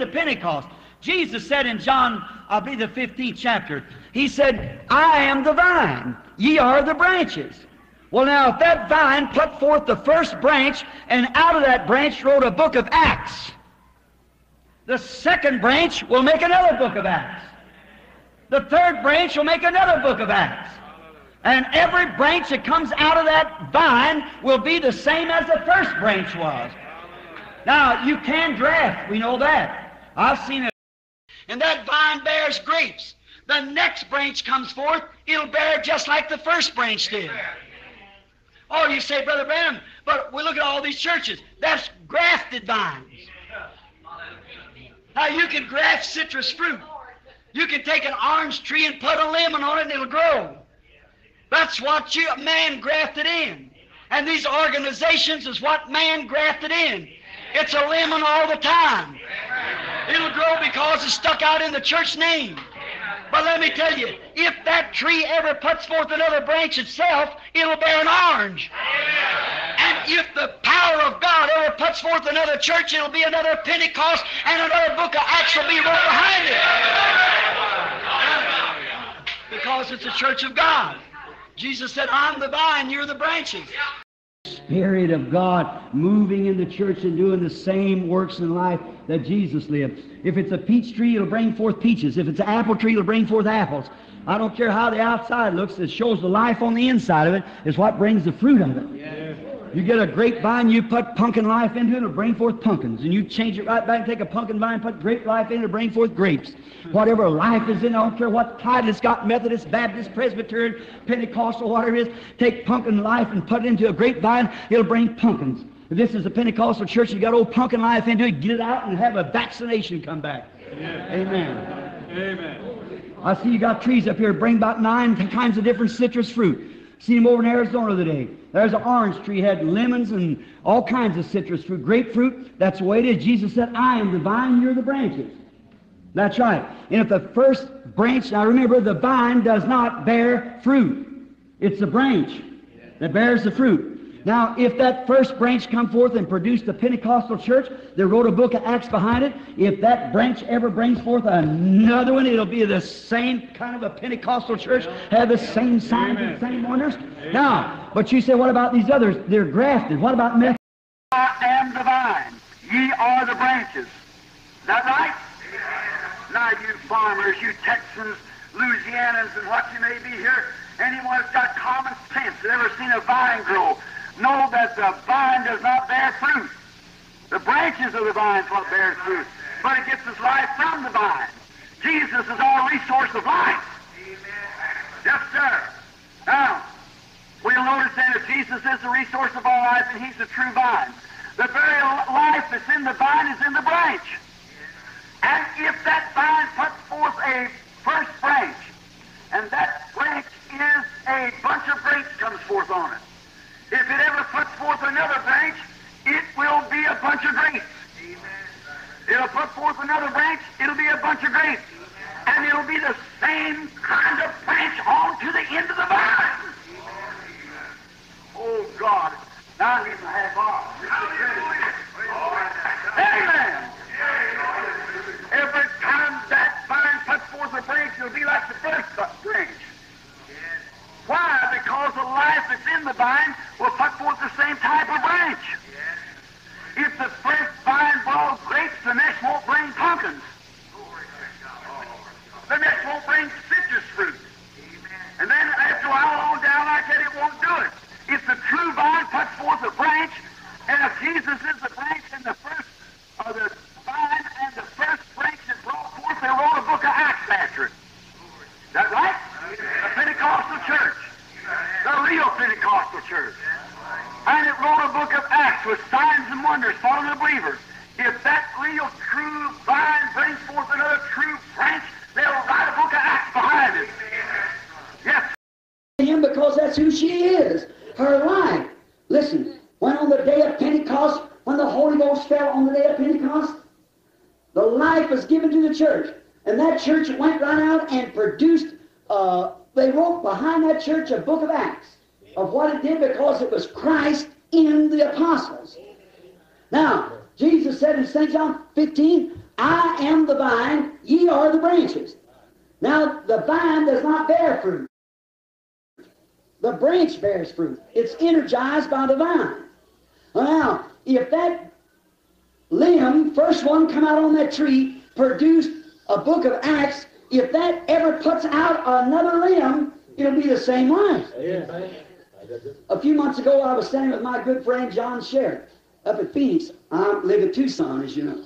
Of Pentecost. Jesus said in John, I'll be the 15th chapter, He said, I am the vine, ye are the branches. Well, now, if that vine put forth the first branch, and out of that branch wrote a book of Acts, the second branch will make another book of Acts. The third branch will make another book of Acts. And every branch that comes out of that vine will be the same as the first branch was. Now, you can draft, we know that. I've seen it. And that vine bears grapes. The next branch comes forth, it'll bear just like the first branch did. Oh, you say, Brother Branham, but we look at all these churches. That's grafted vines. Now, you can graft citrus fruit. You can take an orange tree and put a lemon on it and it'll grow. That's what you, man grafted in. And these organizations is what man grafted in. It's a lemon all the time. It'll grow because it's stuck out in the church name. But let me tell you, if that tree ever puts forth another branch itself, it'll bear an orange. And if the power of God ever puts forth another church, it'll be another Pentecost, and another book of Acts will be wrote behind it. Because it's a church of God. Jesus said, I'm the vine, you're the branches. Spirit of God moving in the church and doing the same works in life that Jesus lived. If it's a peach tree, it'll bring forth peaches. If it's an apple tree, it'll bring forth apples. I don't care how the outside looks, it shows the life on the inside of it is what brings the fruit of it. You get a grapevine, you put pumpkin life into it, it'll bring forth pumpkins. And you change it right back, and take a pumpkin vine, put grape life in it, it'll bring forth grapes. Whatever life is in it, I don't care what title it's got, Methodist, Baptist, Presbyterian, Pentecostal, whatever it is, take pumpkin life and put it into a grapevine, it'll bring pumpkins. If this is a Pentecostal church, you got old pumpkin life into it, get it out and have a vaccination come back. Amen. Amen. I see you got trees up here, bring about nine kinds of different citrus fruit. Seen him over in Arizona today. There's an orange tree, had lemons and all kinds of citrus fruit, grapefruit. That's the way it is. Jesus said, I am the vine, you're the branches. That's right. And if the first branch, now remember, the vine does not bear fruit. It's the branch that bears the fruit. Now, if that first branch come forth and produced the Pentecostal church, they wrote a book of Acts behind it. If that branch ever brings forth another one, it'll be the same kind of a Pentecostal church, have the same signs and same wonders. Now, but you say, what about these others? They're grafted. What about Methodist? I am the vine, ye are the branches. Is that right? Now, you farmers, you Texans, Louisianans, and what you may be here, anyone that's got common sense that ever seen a vine grow, know that the vine does not bear fruit. The branches of the vine is what bears fruit. But it gets its life from the vine. Jesus is our resource of life. Yes, sir. Now, we'll notice then that Jesus is the resource of our life and He's the true vine. The very life that's in the vine is in the branch. And if that vine puts forth a first branch, and that branch is a bunch of grapes comes forth on it. If it forth another branch, it will be a bunch of grapes. It'll put forth another branch, it'll be a bunch of grapes. And it'll be the same kind of branch on to the end of the vine. Oh, God. Now I need my half off. Amen. Every time that vine puts forth a branch, it'll be like the first branch. Why? Because the life that's in the vine will put forth the same type of branch. If the first vine brought grapes, the next won't bring pumpkins. The next won't bring citrus fruit. And then after a while on down like that, it won't do it. If the true vine puts forth a branch, and if Jesus is the branch and the first, or the vine and the first branch that brought forth, they wrote a book of Acts after it. Is that right? The Pentecostal church. The real Pentecostal church. And it wrote a book of Acts with signs and wonders following the believers. If that real true vine brings forth another true branch, they'll write a book of Acts behind it. Yes. him because that's who she is. Her life. Listen, when on the day of Pentecost, when the Holy Ghost fell on the day of Pentecost, the life was given to the church. And that church went right out and produced, uh, they wrote behind that church a book of Acts of what it did because it was Christ in the apostles. Now, Jesus said in St. John 15, I am the vine, ye are the branches. Now, the vine does not bear fruit. The branch bears fruit. It's energized by the vine. Now, if that limb, first one come out on that tree, produced a book of Acts, if that ever puts out another limb, it'll be the same life. A few months ago, I was standing with my good friend John Sherritt up at Phoenix. I live in Tucson, as you know.